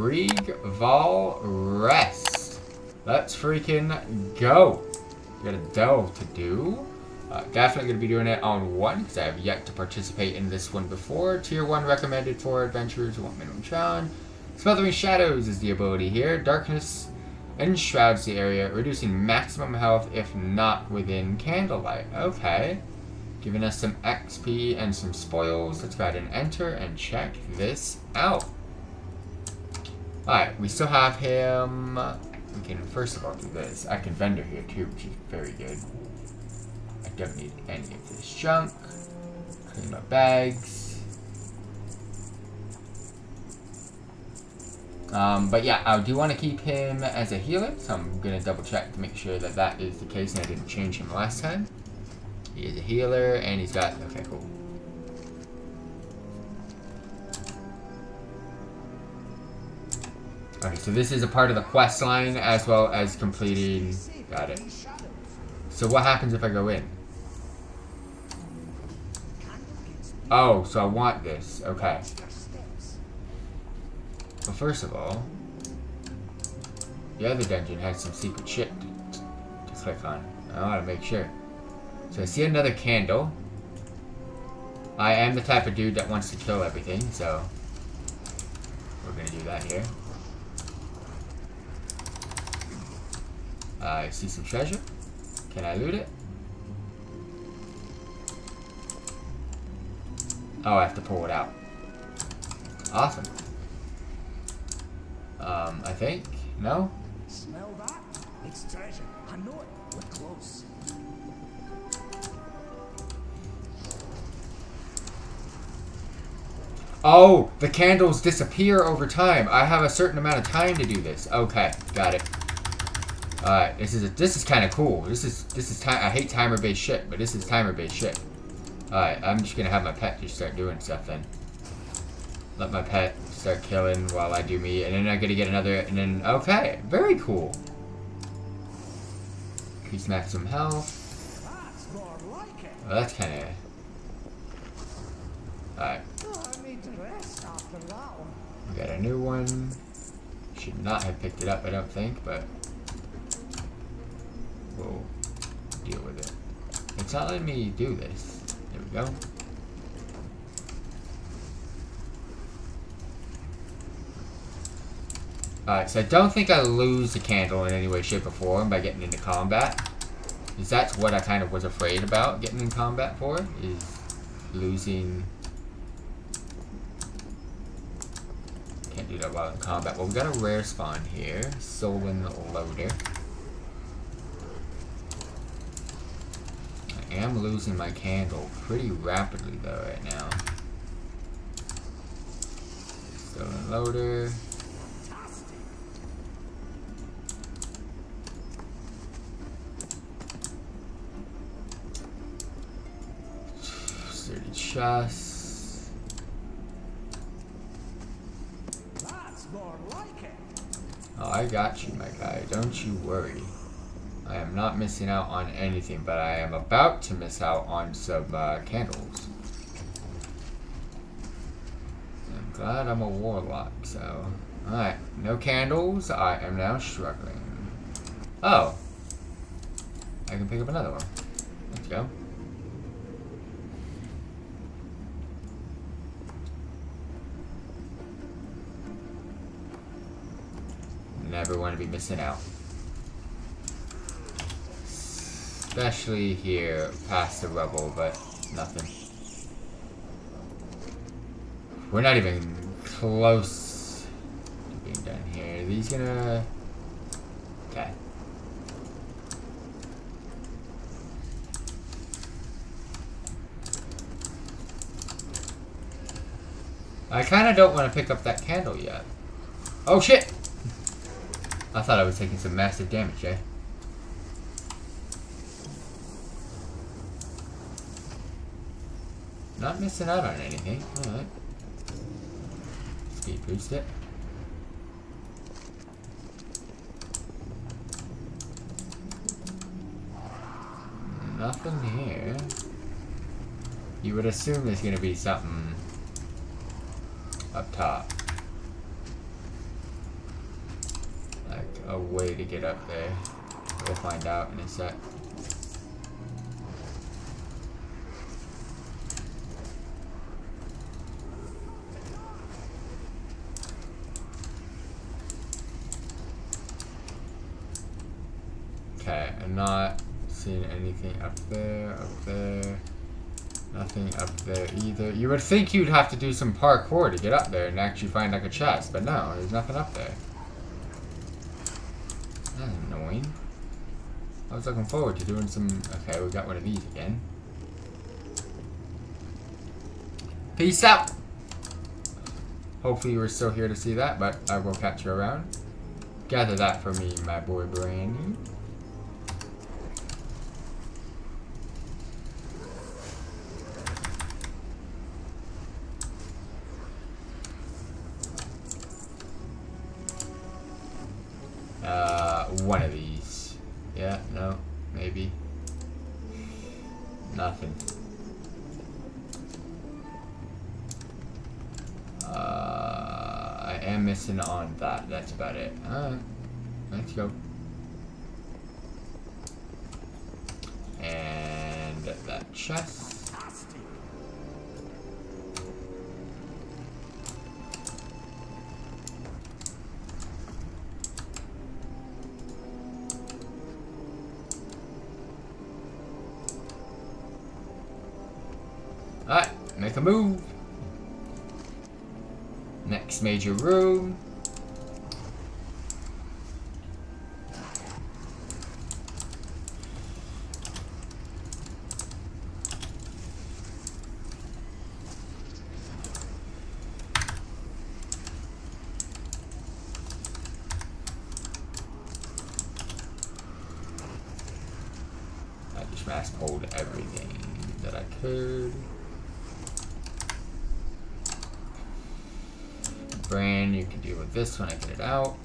Krieg Rest. Let's freaking go. Got a delve to do. Uh, definitely going to be doing it on one because I have yet to participate in this one before. Tier 1 recommended for adventurers who want minimum challenge. Smothering Shadows is the ability here. Darkness enshrouds the area, reducing maximum health if not within candlelight. Okay. Giving us some XP and some spoils. Let's go ahead and enter and check this out. Alright, we still have him. We can first of all do this. I can vendor here too, which is very good. I don't need any of this junk. Clean my bags. Um, but yeah, I do want to keep him as a healer, so I'm going to double check to make sure that that is the case and I didn't change him last time. He is a healer, and he's got... Okay, cool. Okay, so this is a part of the quest line as well as completing... Got it. So what happens if I go in? Oh, so I want this. Okay. Well, first of all, the other dungeon has some secret shit to, to click on. I want to make sure. So I see another candle. I am the type of dude that wants to kill everything, so we're gonna do that here. I see some treasure. Can I loot it? Oh, I have to pull it out. Awesome. Um, I think? No? Smell that? It's treasure. I know it. We're close. Oh, the candles disappear over time. I have a certain amount of time to do this. Okay, got it. Alright, this is a, this is kind of cool. This is this is. I hate timer based shit, but this is timer based shit. Alright, I'm just gonna have my pet just start doing stuff then. Let my pet start killing while I do me, and then I gotta get another, and then okay, very cool. Increase maximum health. Well, that's kind of. Alright, we got a new one. Should not have picked it up, I don't think, but we'll deal with it. It's not letting me do this. There we go. Alright, so I don't think I lose the candle in any way, shape, or form by getting into combat. Because that's what I kind of was afraid about getting in combat for, is losing... Can't do that while in combat. Well, we got a rare spawn here. Stolen Loader. Am losing my candle pretty rapidly though right now. Stolen Loader. Sturdy chest. That's more like it. Oh, I got you, my guy. Don't you worry. I am not missing out on anything, but I am about to miss out on some uh, candles. I'm glad I'm a warlock, so... Alright, no candles. I am now struggling. Oh. I can pick up another one. Let's go. Never want to be missing out. Especially here past the rubble, but nothing. We're not even close to being done here. Are these gonna... Okay. I kind of don't want to pick up that candle yet. Oh shit! I thought I was taking some massive damage, eh? Not missing out on anything. Alright. Speed boost it. Nothing here. You would assume there's gonna be something up top. Like a way to get up there. We'll find out in a sec. Okay, I'm not seeing anything up there, up there. Nothing up there either. You would think you'd have to do some parkour to get up there and actually find like a chest, but no, there's nothing up there. That's annoying. I was looking forward to doing some... Okay, we got one of these again. Peace out! Hopefully you were still here to see that, but I will catch you around. Gather that for me, my boy Brandy. One of these. Yeah, no, maybe. Nothing. Uh, I am missing on that. That's about it. Alright, let's go. And that chest. Make a move. Next major room. I just mass pulled everything that I could. Brann, you can deal with this when I get it out.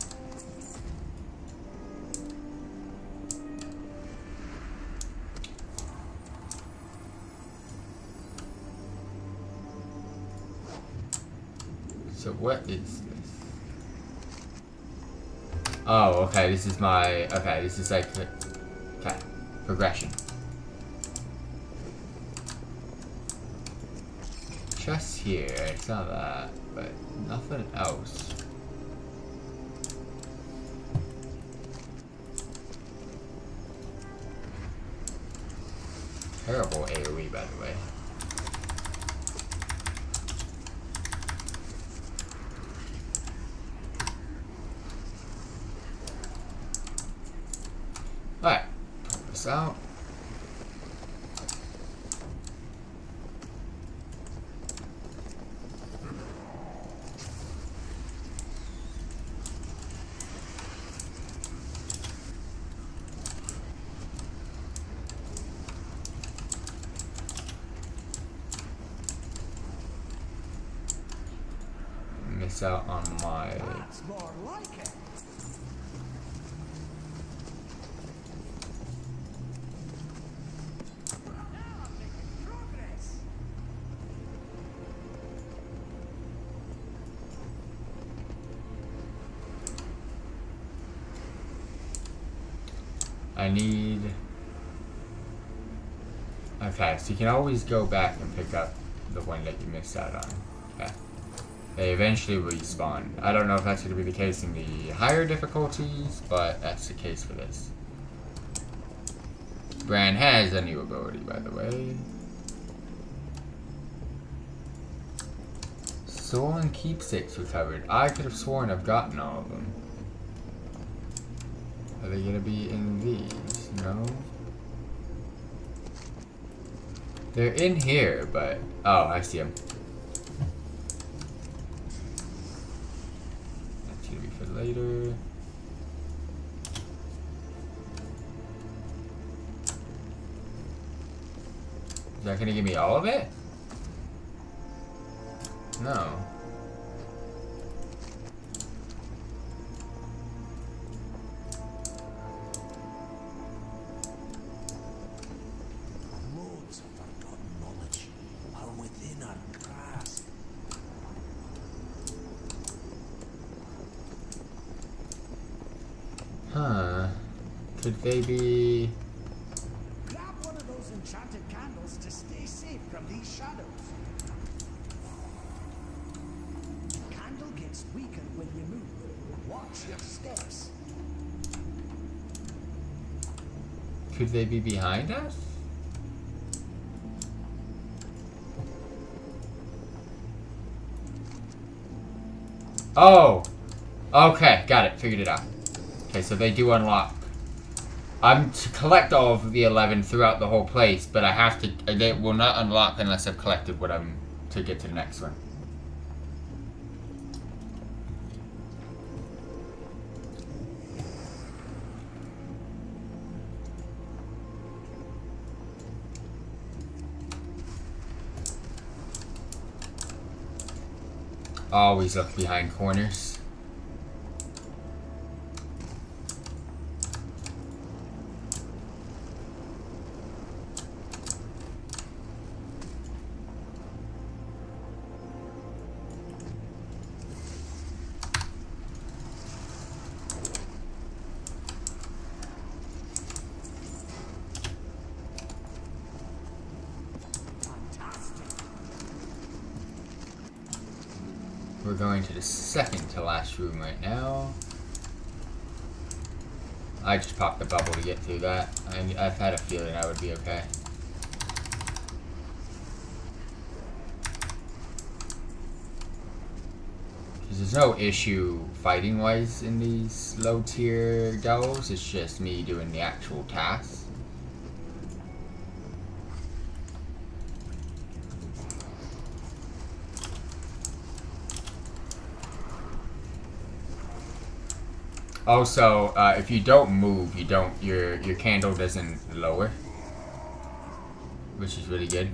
So what is this? Oh, okay, this is my, okay, this is like, okay, progression. Just here, I saw that, but nothing else. Terrible AoE, by the way. Alright, this out. Out on my. I need. Okay, so you can always go back and pick up the one that you missed out on. They eventually respawn. I don't know if that's going to be the case in the higher difficulties, but that's the case for this. Brann has a new ability, by the way. Stolen keepsakes recovered. I could have sworn I've gotten all of them. Are they gonna be in these? No. They're in here, but oh, I see them. That's gonna be for later. Is that gonna give me all of it? No. Huh. Could they be... Grab one of those enchanted candles to stay safe from these shadows. Candle gets weaker when you move. Watch your steps. Could they be behind us? Oh! Okay, got it. Figured it out. Okay, so they do unlock. I'm to collect all of the 11 throughout the whole place, but I have to... Uh, they will not unlock unless I've collected what I'm... to get to the next one. Always look behind corners. We're going to the second to last room right now. I just popped the bubble to get through that. I, I've had a feeling I would be okay. There's no issue fighting wise in these low tier delves, it's just me doing the actual tasks. Also, uh, if you don't move, you don't your your candle doesn't lower, which is really good.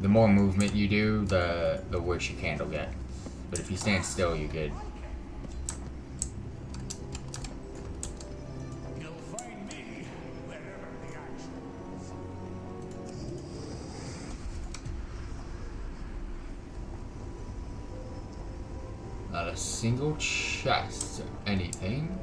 The more movement you do, the the worse your candle gets. But if you stand still, you're good. Not a single chest or anything.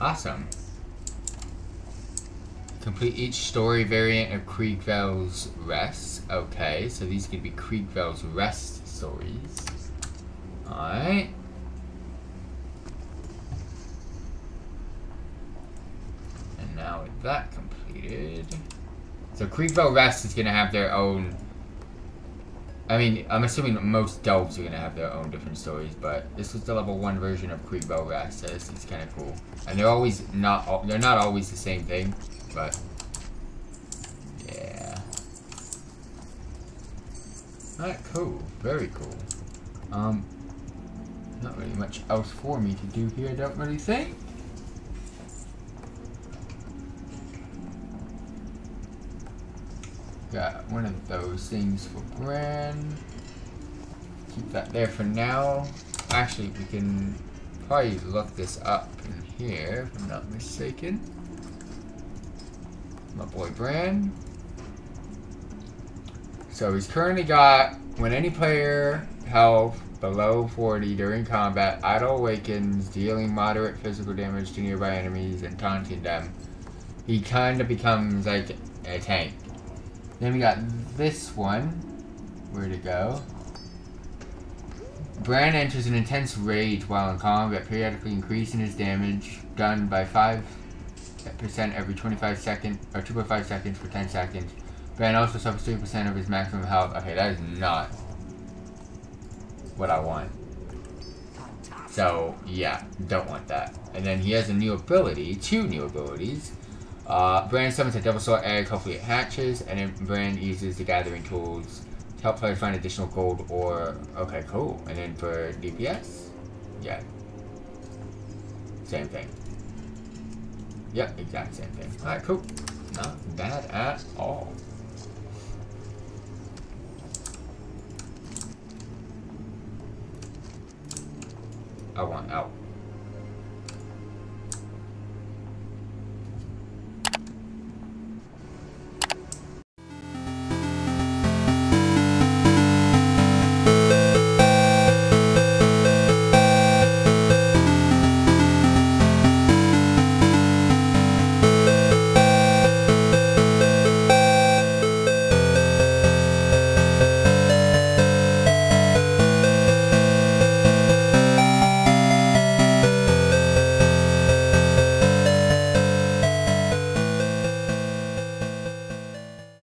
Awesome. Complete each story variant of Kriegval's Rest. Okay, so these could be Kriegval's Rest stories. Alright. And now with that completed. So Kriegval Rest is gonna have their own I mean, I'm assuming most delves are gonna have their own different stories, but this was the level one version of Kriegval Rest, so this is kind of cool. And they're always not, they're not always the same thing, but yeah. Alright, cool, very cool. Um, not really much else for me to do here, I don't really think. Got one of those things for Brann. Keep that there for now. Actually, we can probably look this up in here, if I'm not mistaken. My boy Brann. So he's currently got, when any player health below 40 during combat, Idle awakens, dealing moderate physical damage to nearby enemies and taunting them. He kind of becomes like a tank. Then we got this one. Where to go? Brann enters an intense rage while in combat, periodically increasing his damage done by 5% every 25 seconds, or 2.5 seconds for 10 seconds. Brann also suffers 3% of his maximum health. Okay, that is not what I want. So, yeah, don't want that. And then he has a new ability, two new abilities. Uh, Brann summons a Devil Sword egg, hopefully it hatches, and then Brann uses the gathering tools to help players find additional gold or... Okay, cool. And then for DPS? Yeah. Same thing. Yep, exact same thing. Alright, cool. Not bad at all. I want out.